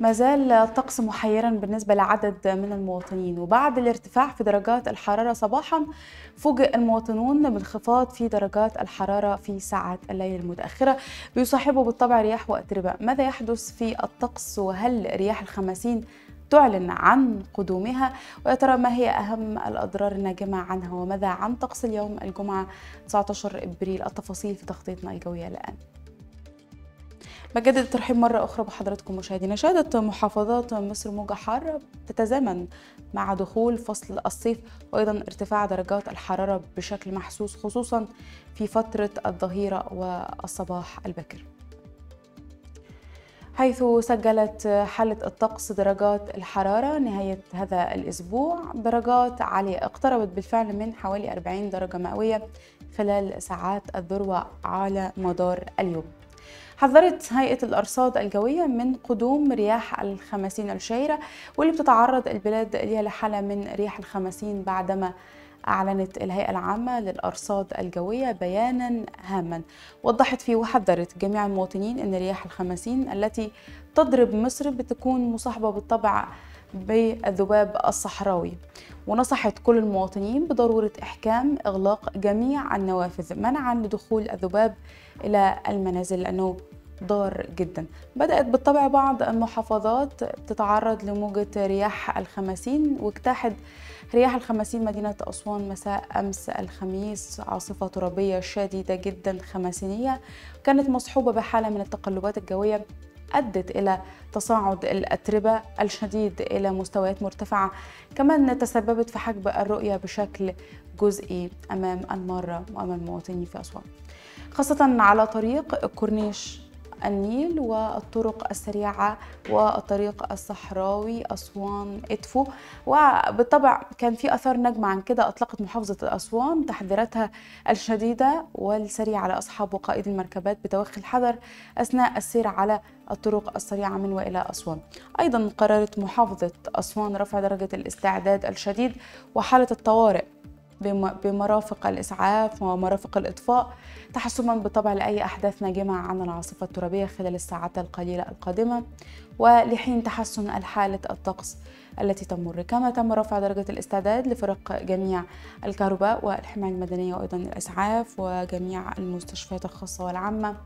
ما زال الطقس محيرا بالنسبة لعدد من المواطنين وبعد الارتفاع في درجات الحرارة صباحا فوجئ المواطنون بانخفاض في درجات الحرارة في ساعات الليل المتأخرة. بيصاحبه بالطبع رياح وأتربة ماذا يحدث في الطقس؟ وهل رياح الخمسين تعلن عن قدومها؟ ويا ترى ما هي أهم الأضرار الناجمة عنها؟ وماذا عن طقس اليوم الجمعة 19 إبريل؟ التفاصيل في تغطيتنا الجوية الآن. بجدد الترحيب مرة أخرى بحضراتكم مشاهدينا. شهدت محافظات مصر موجة حارة تتزامن مع دخول فصل الصيف وأيضا ارتفاع درجات الحرارة بشكل محسوس خصوصا في فترة الظهيرة والصباح البكر حيث سجلت حالة الطقس درجات الحرارة نهاية هذا الأسبوع درجات عالية اقتربت بالفعل من حوالي 40 درجة مئوية خلال ساعات الذروة على مدار اليوم. حذرت هيئة الأرصاد الجوية من قدوم رياح الخمسين الشهيرة واللي بتتعرض البلاد ليها لحالة من رياح الخمسين بعدما أعلنت الهيئة العامة للأرصاد الجوية بيانا هاما. وضحت فيه وحذرت جميع المواطنين أن رياح الخمسين التي تضرب مصر بتكون مصاحبة بالطبع بالذباب الصحراوي. ونصحت كل المواطنين بضرورة إحكام إغلاق جميع النوافذ منعا لدخول الذباب إلى المنازل لأنه ضار جدا. بدأت بالطبع بعض المحافظات تتعرض لموجة رياح الخمسين واجتاحت رياح الخمسين مدينة أسوان مساء أمس الخميس. عاصفة ترابية شديدة جدا خمسينية كانت مصحوبة بحالة من التقلبات الجوية أدت إلى تصاعد الأتربة الشديد إلى مستويات مرتفعة. كمان تسببت في حجب الرؤية بشكل جزئي أمام المارة وأمام المواطنين في أسوان. خاصة على طريق كورنيش. النيل والطرق السريعة والطريق الصحراوي أسوان إدفو. وبالطبع كان في أثار نجمة عن كده أطلقت محافظة أسوان تحذيراتها الشديدة والسريعة على أصحاب وقائد المركبات بتوخي الحذر أثناء السير على الطرق السريعة من وإلى أسوان. أيضا قررت محافظة أسوان رفع درجة الاستعداد الشديد وحالة الطوارئ بمرافق الإسعاف ومرافق الإطفاء تحسبا بالطبع لأي أحداث ناجمة عن العاصفة الترابية خلال الساعات القليلة القادمة ولحين تحسن الحالة الطقس التي تمر. كما تم رفع درجة الاستعداد لفرق جميع الكهرباء والحماية المدنية وأيضا الإسعاف وجميع المستشفيات الخاصة والعامة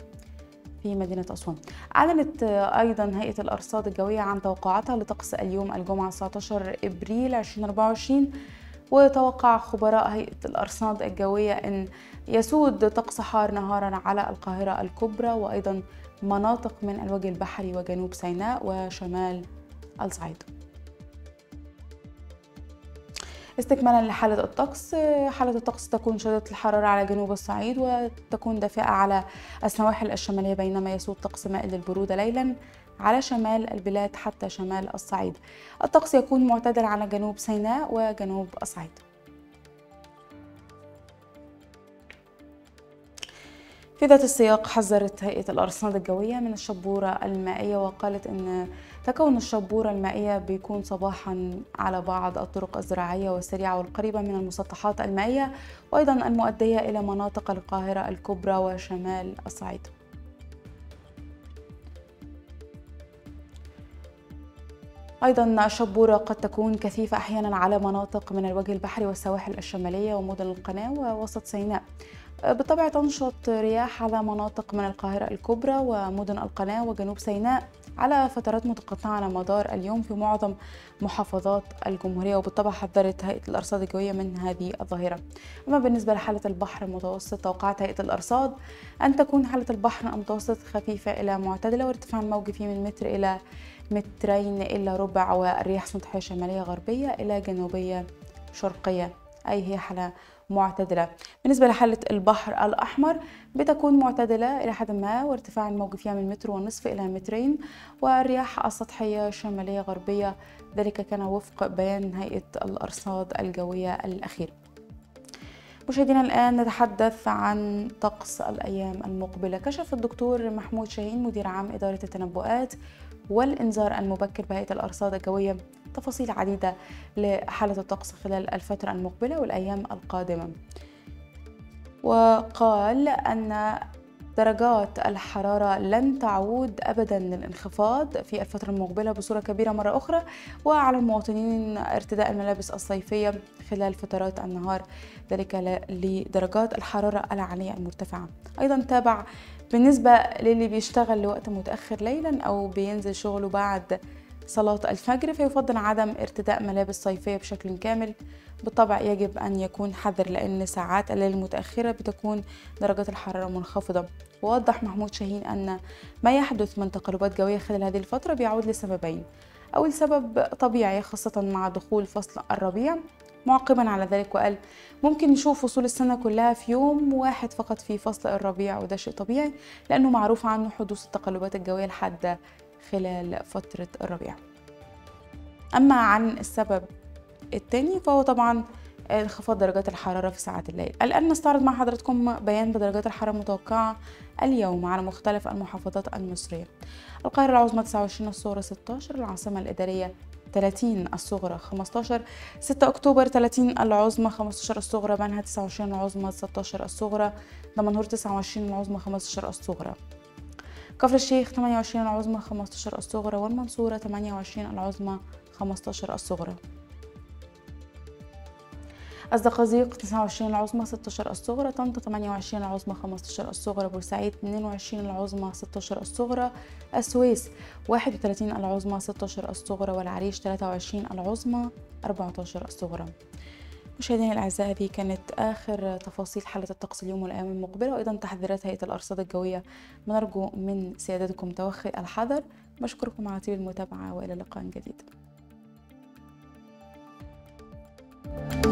في مدينة أسوان. أعلنت أيضا هيئة الأرصاد الجوية عن توقعاتها لطقس اليوم الجمعة 19 إبريل 2024 وتوقع خبراء هيئة الأرصاد الجوية أن يسود طقس حار نهارا على القاهرة الكبرى وأيضا مناطق من الوجه البحري وجنوب سيناء وشمال الصعيد. استكمالا لحالة الطقس حالة الطقس تكون شديدة الحرارة على جنوب الصعيد وتكون دافئة على السواحل الشمالية بينما يسود طقس مائل للبرودة ليلا. على شمال البلاد حتى شمال الصعيد. الطقس يكون معتدل على جنوب سيناء وجنوب الصعيد. في ذات السياق حذرت هيئة الأرصاد الجوية من الشبورة المائية وقالت أن تكون الشبورة المائية بيكون صباحا على بعض الطرق الزراعية والسريعة والقريبة من المسطحات المائية وأيضا المؤدية إلى مناطق القاهرة الكبرى وشمال الصعيد. أيضا الشبورة قد تكون كثيفة أحيانا على مناطق من الوجه البحري والسواحل الشمالية ومدن القناة ووسط سيناء. بالطبع تنشط رياح على مناطق من القاهرة الكبرى ومدن القناة وجنوب سيناء على فترات متقطعة على مدار اليوم في معظم محافظات الجمهورية وبالطبع حذرت هيئة الأرصاد الجوية من هذه الظاهرة. أما بالنسبة لحالة البحر المتوسط توقعت هيئة الأرصاد أن تكون حالة البحر المتوسط خفيفة إلى معتدلة وارتفاع الموج فيه من متر إلى مترين إلا ربع والرياح سطحية شمالية غربية إلى جنوبية شرقية. أي هي حالة معتدلة. بالنسبة لحالة البحر الأحمر بتكون معتدلة إلى حد ما وارتفاع الموج فيها من متر ونصف إلى مترين والرياح السطحية شمالية غربية. ذلك كان وفق بيان هيئة الأرصاد الجوية الأخير. مشاهدينا الآن نتحدث عن طقس الأيام المقبلة. كشف الدكتور محمود شاهين مدير عام إدارة التنبؤات والإنذار المبكر بهيئة الأرصاد الجوية تفاصيل عديدة لحالة الطقس خلال الفترة المقبلة والأيام القادمة. وقال أن درجات الحرارة لن تعود أبدا للانخفاض في الفترة المقبلة بصورة كبيرة مرة أخرى وعلى المواطنين ارتداء الملابس الصيفية خلال فترات النهار. ذلك لدرجات الحرارة العالية المرتفعة. أيضا تابع بالنسبة للي بيشتغل لوقت متأخر ليلا أو بينزل شغله بعد صلاة الفجر فيفضل عدم ارتداء ملابس صيفية بشكل كامل. بالطبع يجب أن يكون حذر لأن ساعات الليل المتأخرة بتكون درجات الحرارة منخفضة. ووضح محمود شاهين أن ما يحدث من تقلبات جوية خلال هذه الفترة بيعود لسببين. أول سبب طبيعي خاصة مع دخول فصل الربيع. معقبا على ذلك وقال ممكن نشوف فصول السنة كلها في يوم واحد فقط في فصل الربيع وده شيء طبيعي لأنه معروف عنه حدوث التقلبات الجوية الحادة خلال فترة الربيع. أما عن السبب الثاني فهو طبعا انخفاض درجات الحرارة في ساعات الليل. الآن نستعرض مع حضراتكم بيان بدرجات الحرارة المتوقعة اليوم على مختلف المحافظات المصرية. القاهرة العظمى 29 الصغرى 16 العاصمة الإدارية 30 الصغرى 15 6 أكتوبر 30 العظمى 15 الصغرى بنها 29 العظمى 16 الصغرى دمنهور 29 العظمى 15 الصغرى. كفر الشيخ 28 العظمى 15 الصغرى والمنصورة 28 العظمى 15 الصغرى. الزقازيق 29 العظمى 16 الصغرى طنطا 28 العظمى 15 الصغرى بورسعيد 22 العظمى 16 الصغرى السويس 31 العظمى 16 الصغرى والعريش 23 العظمى 14 الصغرى. مشاهدينا الأعزاء هذه كانت آخر تفاصيل حاله الطقس اليوم والأيام المقبلة وأيضا تحذيرات هيئة الارصاد الجوية. نرجو من سيادتكم توخي الحذر. بشكركم على طيب المتابعة وإلى لقاء جديد. thank you